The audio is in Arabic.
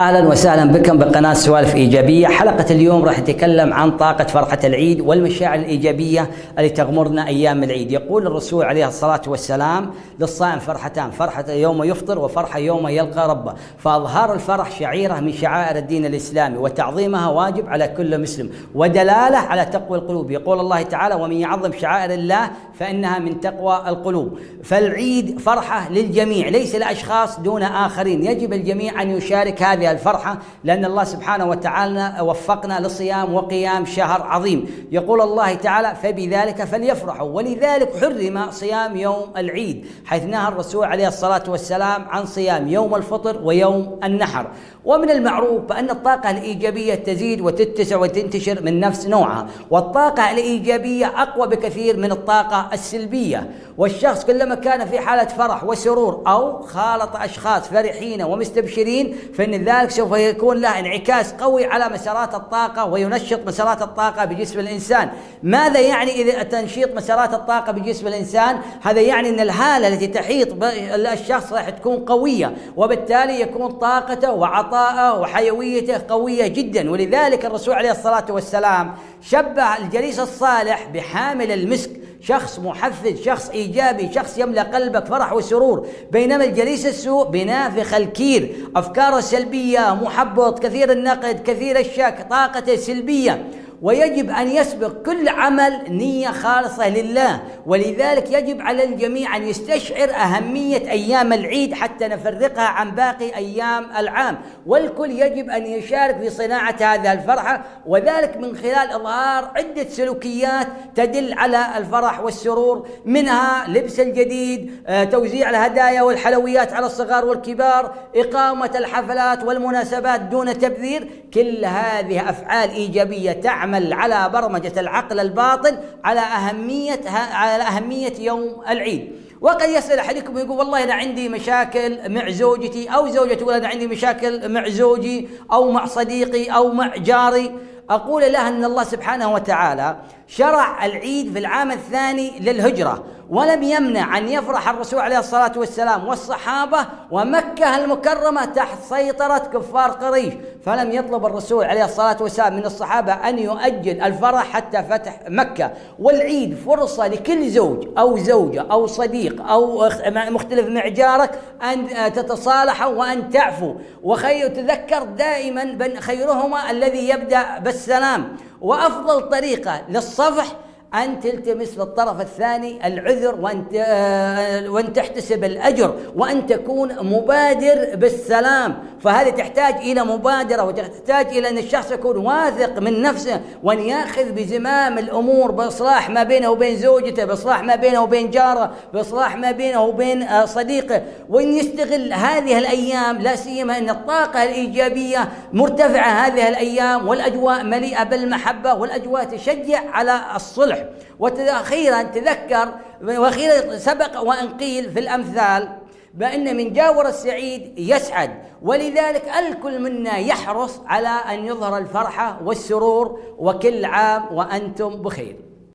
أهلا وسهلا بكم بقناة سوالف إيجابية، حلقة اليوم راح نتكلم عن طاقة فرحة العيد والمشاعر الإيجابية اللي تغمرنا أيام العيد، يقول الرسول عليه الصلاة والسلام للصائم فرحتان، فرحة يوم يفطر وفرحة يوم يلقى ربه، فأظهار الفرح شعيرة من شعائر الدين الإسلامي وتعظيمها واجب على كل مسلم، ودلالة على تقوى القلوب، يقول الله تعالى: ومن يعظم شعائر الله فإنها من تقوى القلوب، فالعيد فرحة للجميع ليس لأشخاص دون آخرين، يجب الجميع أن يشارك هذه هذه الفرحة لأن الله سبحانه وتعالى وفقنا لصيام وقيام شهر عظيم. يقول الله تعالى فبذلك فليفرحوا ولذلك حرم صيام يوم العيد حيث نهى الرسول عليه الصلاة والسلام عن صيام يوم الفطر ويوم النحر. ومن المعروف بأن الطاقة الإيجابية تزيد وتتسع وتنتشر من نفس نوعها. والطاقة الإيجابية أقوى بكثير من الطاقة السلبية. والشخص كلما كان في حالة فرح وسرور أو خالط أشخاص فرحين ومستبشرين فإن ذلك سوف يكون له انعكاس قوي على مسارات الطاقة وينشط مسارات الطاقة بجسم الإنسان. ماذا يعني إذا تنشيط مسارات الطاقة بجسم الإنسان؟ هذا يعني أن الهالة التي تحيط بالشخص راح تكون قوية وبالتالي يكون طاقته وعطاءه وحيويته قوية جدا. ولذلك الرسول عليه الصلاة والسلام شبه الجليس الصالح بحامل المسك. شخص محفز شخص إيجابي شخص يملأ قلبك فرح وسرور. بينما الجليس السوء بنافخ الكير. أفكاره سلبية محبط كثير النقد كثير الشك طاقته سلبية. ويجب أن يسبق كل عمل نية خالصة لله. ولذلك يجب على الجميع أن يستشعر أهمية أيام العيد حتى نفرقها عن باقي أيام العام. والكل يجب أن يشارك في صناعة هذه الفرحة وذلك من خلال إظهار عدة سلوكيات تدل على الفرح والسرور منها لبس الجديد آه، توزيع الهدايا والحلويات على الصغار والكبار إقامة الحفلات والمناسبات دون تبذير. كل هذه أفعال إيجابية تعمل تعمل على برمجة العقل الباطن على أهمية على أهمية يوم العيد. وقد يسأل أحدكم يقول والله أنا عندي مشاكل مع زوجتي أو زوجتي تقول أنا عندي مشاكل مع زوجي أو مع صديقي أو مع جاري. أقول له أن الله سبحانه وتعالى شرع العيد في العام الثاني للهجرة ولم يمنع أن يفرح الرسول عليه الصلاة والسلام والصحابة ومكة المكرمة تحت سيطرة كفار قريش. فلم يطلب الرسول عليه الصلاة والسلام من الصحابة أن يؤجل الفرح حتى فتح مكة. والعيد فرصة لكل زوج أو زوجة أو صديق أو مختلف مع جارك أن تتصالحوا وأن تعفوا. وخير تذكر دائما خيرهما الذي يبدأ بالسلام وأفضل طريقة للصفح أن تلتمس للطرف الثاني العذر وأن آه، وأن تحتسب الأجر وأن تكون مبادر بالسلام. فهذه تحتاج إلى مبادرة وتحتاج إلى أن الشخص يكون واثق من نفسه وأن يأخذ بزمام الأمور بإصلاح ما بينه وبين زوجته بإصلاح ما بينه وبين جاره بإصلاح ما بينه وبين آه، صديقه. وأن يستغل هذه الأيام لا سيما أن الطاقة الإيجابية مرتفعة هذه الأيام والأجواء مليئة بالمحبة والأجواء تشجع على الصلح. وأخيرا تذكر وأخيرا سبق وإن قيل في الأمثال بأن من جاور السعيد يسعد ولذلك الكل منا يحرص على أن يظهر الفرحة والسرور وكل عام وأنتم بخير.